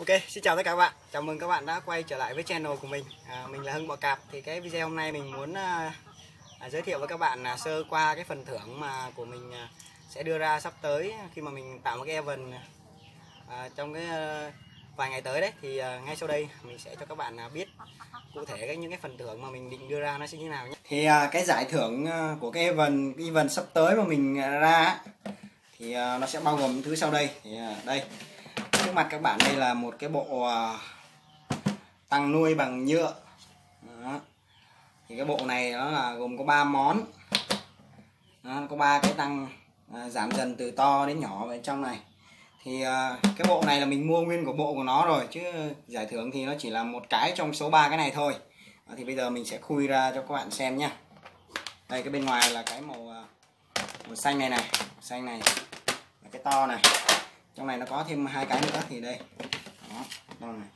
Ok, xin chào tất cả các bạn. Chào mừng các bạn đã quay trở lại với channel của mình. À, mình là Hưng Bọ Cạp. Thì cái video hôm nay mình muốn à, à, giới thiệu với các bạn là sơ qua cái phần thưởng mà của mình à, sẽ đưa ra sắp tới khi mà mình tạo một cái event à, trong cái à, vài ngày tới đấy. Thì à, ngay sau đây mình sẽ cho các bạn à, biết cụ thể cái những cái phần thưởng mà mình định đưa ra nó sẽ như nào nhé. Thì à, cái giải thưởng à, của cái event cái event sắp tới mà mình à, ra thì à, nó sẽ bao gồm những thứ sau đây. Thì à, đây trước mặt các bạn đây là một cái bộ à, tăng nuôi bằng nhựa. Đó. thì cái bộ này nó là gồm có 3 món. Đó, có ba cái tăng à, giảm dần từ to đến nhỏ ở trong này. Thì à, cái bộ này là mình mua nguyên của bộ của nó rồi chứ giải thưởng thì nó chỉ là một cái trong số ba cái này thôi. À, thì bây giờ mình sẽ khui ra cho các bạn xem nhá. Đây cái bên ngoài là cái màu à, màu xanh này này. Màu xanh này. Là cái to này trong này nó có thêm hai cái nữa thì đây. Đó đây này.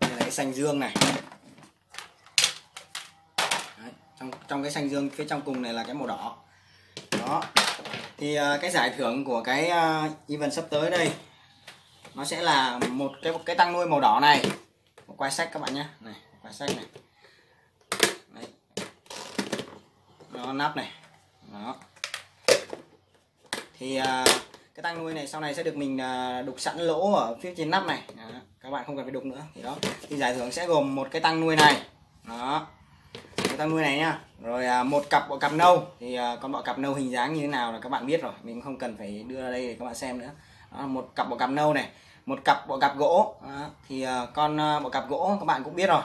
Đây là cái xanh dương này. Đấy, trong trong cái xanh dương phía trong cùng này là cái màu đỏ. Đó thì uh, cái giải thưởng của cái uh, event sắp tới đây nó sẽ là một cái cái tăng nuôi màu đỏ này. Một quai sách các bạn nhé. Này quai sách này. Đấy. nó nắp này. Đó. Thì uh, cái tăng nuôi này sau này sẽ được mình à, đục sẵn lỗ ở phía trên nắp này. Đó. các bạn không cần phải đục nữa. Thì đó thì giải thưởng sẽ gồm một cái tăng nuôi này. Đó cái tăng nuôi này nhá. Rồi à, một cặp bọ cặp nâu. Thì à, con bọ cặp nâu hình dáng như thế nào là các bạn biết rồi. Mình không cần phải đưa ra đây để các bạn xem nữa. Đó, một cặp bọ cặp nâu này một cặp bọ cặp gỗ. Đó. thì con bọ cặp gỗ các bạn cũng biết rồi.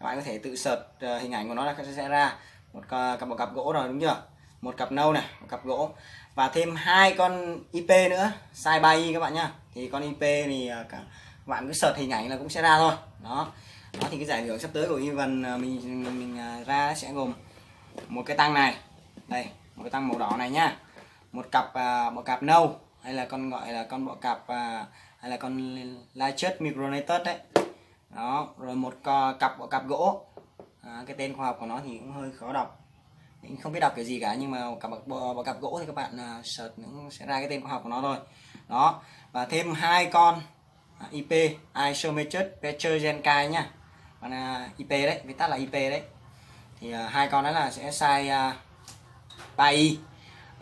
Các bạn có thể tự sợt hình ảnh của nó là sẽ ra. Một cặp bọ cặp gỗ rồi đúng chưa? Một cặp nâu này một cặp gỗ. Và thêm hai con IP nữa size 3i các bạn nhá. Thì con IP thì à, cả các bạn cứ search hình ảnh là cũng sẽ ra thôi. Đó. Đó thì cái giải thưởng sắp tới của event à, mình mình à, ra sẽ gồm một cái tăng này. Đây một cái tăng màu đỏ này nhá. Một cặp uh, bọ cạp nâu hay là con gọi là con bọ cạp hay là con Lychus micronatus đấy. Đó rồi một cặp bọ cạp gỗ. À, cái tên khoa học của nó thì cũng hơi khó đọc không biết đọc cái gì cả nhưng mà cặp bọ, cặp gỗ thì các bạn uh, search cũng sẽ ra cái tên khoa học của nó thôi. Đó. Và thêm hai con à, uh, IP Isometric Petrogenkai nhá còn uh, à, IP đấy viết tắt là IP đấy. Thì uh, hai con đó là sẽ size uh, 3i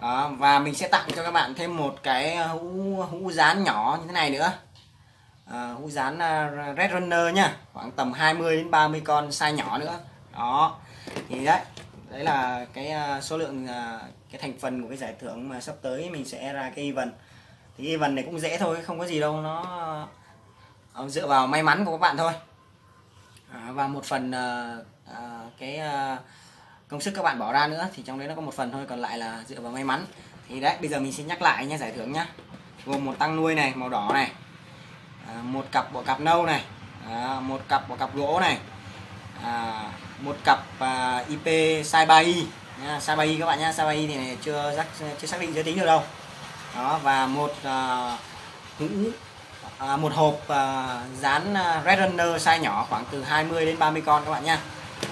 đó, và mình sẽ tặng cho các bạn thêm một cái hũ hũ dán nhỏ như thế này nữa. À, hũ dán uh, Red Runner nhá khoảng tầm 20 đến 30 con size nhỏ nữa. Đó. Thì đấy đấy là cái à, số lượng à, cái thành phần của cái giải thưởng mà sắp tới mình sẽ ra cái event. Thì event này cũng dễ thôi không có gì đâu nó à, dựa vào may mắn của các bạn thôi. À, và một phần cái công sức các bạn bỏ ra nữa thì trong đấy nó có một phần thôi còn lại là dựa vào may mắn. Thì đấy bây giờ mình sẽ nhắc lại nhé giải thưởng nhá. Gồm một tăng nuôi này màu đỏ này. À, một cặp bộ cặp nâu này. À, một cặp bộ cặp gỗ này. À, một cặp à, uh, IP size 3i nha, size 3i các bạn nhá size 3i thì này chưa xác chưa xác định giới tính được đâu. Đó và một uh, hũ uh, một hộp uh, dán Red Runner size nhỏ khoảng từ 20 đến 30 con các bạn nhá.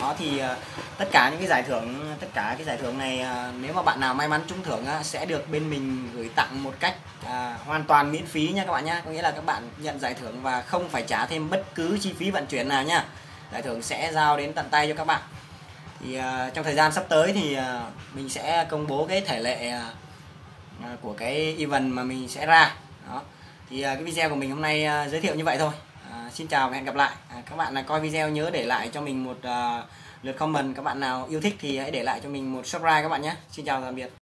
Đó thì uh, tất cả những cái giải thưởng tất cả cái giải thưởng này uh, nếu mà bạn nào may mắn trúng thưởng uh, sẽ được bên mình gửi tặng một cách uh, hoàn toàn miễn phí nha các bạn nhá. Có nghĩa là các bạn nhận giải thưởng và không phải trả thêm bất cứ chi phí vận chuyển nào nha giải thưởng sẽ giao đến tận tay cho các bạn. Thì uh, trong thời gian sắp tới thì uh, mình sẽ công bố cái thể lệ uh, của cái event mà mình sẽ ra. Đó. Thì uh, cái video của mình hôm nay uh, giới thiệu như vậy thôi. Uh, xin chào và hẹn gặp lại. Uh, các bạn là coi video nhớ để lại cho mình một uh, lượt comment. Các bạn nào yêu thích thì hãy để lại cho mình một subscribe các bạn nhé. Xin chào tạm biệt.